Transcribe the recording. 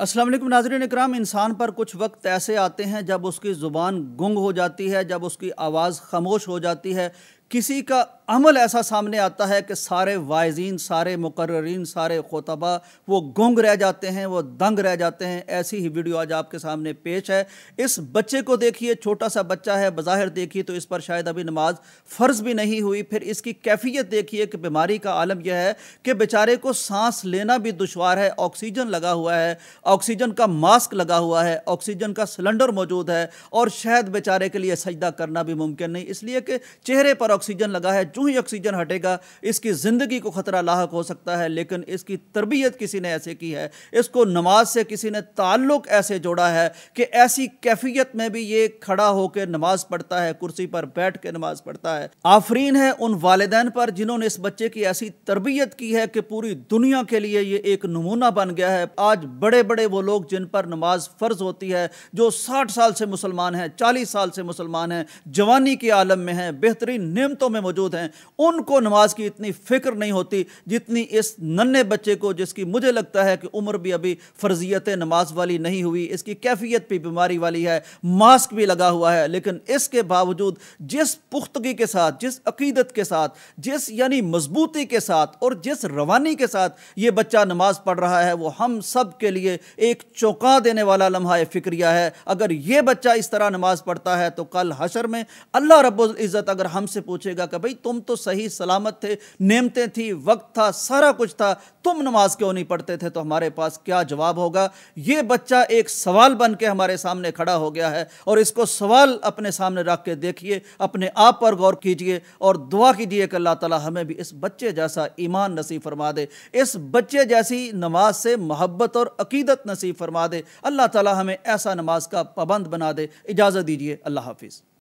السلام علیکم ناظرین اکرام، انسان پر کچھ وقت ایسے آتے ہیں جب اس کی زبان گنگ ہو جاتی ہے، جب اس کی آواز خاموش ہو جاتی ہے کسی کا عمل ایسا سامنے آتا ہے کہ سارے وائزین، سارے مقررین، سارے خطبہ وہ گنگ رہ جاتے ہیں، وہ دنگ رہ جاتے ہیں۔ ایسی ہی ویڈیو آج آپ کے سامنے پیش ہے۔ اس بچے کو دیکھیے، چھوٹا سا بچہ ہے، بظاہر دیکھیے تو اس پر شاید ابھی نماز فرض بھی نہیں ہوئی۔ پھر اس کی کیفیت دیکھیے کہ بیماری کا عالم یہ ہے کہ بیچارے کو سانس لینا بھی دشوار ہے۔ آکسیجن لگا ہوا ہے، آکسیجن کا ماسک لگا ہوا ہے، آکسیجن کا سلنڈر موجود ہے اور شاید بیچارے کے لیے سجدہ کرنا بھی ممکن نہیں۔ اس لیے کہ چہرے پر آکسیجن لگا ہے جو ہی آکسیجن ہٹے گا اس کی زندگی کو خطرہ لاحق ہو سکتا ہے لیکن اس کی تربیت کسی نے ایسے کی ہے اس کو نماز سے کسی نے تعلق ایسے جوڑا ہے کہ ایسی کیفیت میں بھی یہ کھڑا ہو کے نماز پڑھتا ہے کرسی پر بیٹھ کے نماز پڑھتا ہے آفرین ہے ان والدین پر جنہوں نے اس بچے کی ایسی تربیت کی ہے کہ پوری دنیا کے لیے یہ ایک نمونہ بن گیا ہے آج بڑے بڑے وہ لوگ جن پر نماز فرض ہوتی ہے جو ساٹھ سال سے مسلمان ہیں چالیس سال سے مسلمان ہیں جوانی کے عالم میں ہیں بہترین نعمتوں میں موجود ہیں، ان کو نماز کی اتنی فکر نہیں ہوتی جتنی اس ننے بچے کو، جس کی مجھے لگتا ہے کہ عمر بھی ابھی فرضیت نماز والی نہیں ہوئی، اس کی کیفیت بھی بیماری والی ہے، ماسک بھی لگا ہوا ہے، لیکن اس کے باوجود جس پختگی کے ساتھ، جس عقیدت کے ساتھ، جس یعنی مضبوطی کے ساتھ اور جس روانی کے ساتھ یہ بچہ نماز پڑھ رہا ہے، وہ ہم سب کے لیے ایک چونکا دینے والا لمحہ فکریہ ہے۔ اگر یہ بچہ اس طرح نماز پڑھتا ہے تو کل حشر میں اللہ رب العزت اگر ہم سے پوچھ پوچھے گا کہ بھئی تم تو صحیح سلامت تھے، نعمتیں تھی وقت تھا، سارا کچھ تھا، تم نماز کیوں نہیں پڑھتے تھے؟ تو ہمارے پاس کیا جواب ہوگا؟ یہ بچہ ایک سوال بن کے ہمارے سامنے کھڑا ہو گیا ہے اور اس کو سوال اپنے سامنے رکھ کے دیکھیے، اپنے آپ پر غور کیجیے اور دعا کیجیے کہ اللہ تعالی ہمیں بھی اس بچے جیسا ایمان نصیب فرما دے، اس بچے جیسی نماز سے محبت اور عقیدت نصیب فرما دے۔ اللہ تعالی ہمیں ایسا نماز کا پابند بنا دے۔ اجازت دیجیے اللہ حافظ۔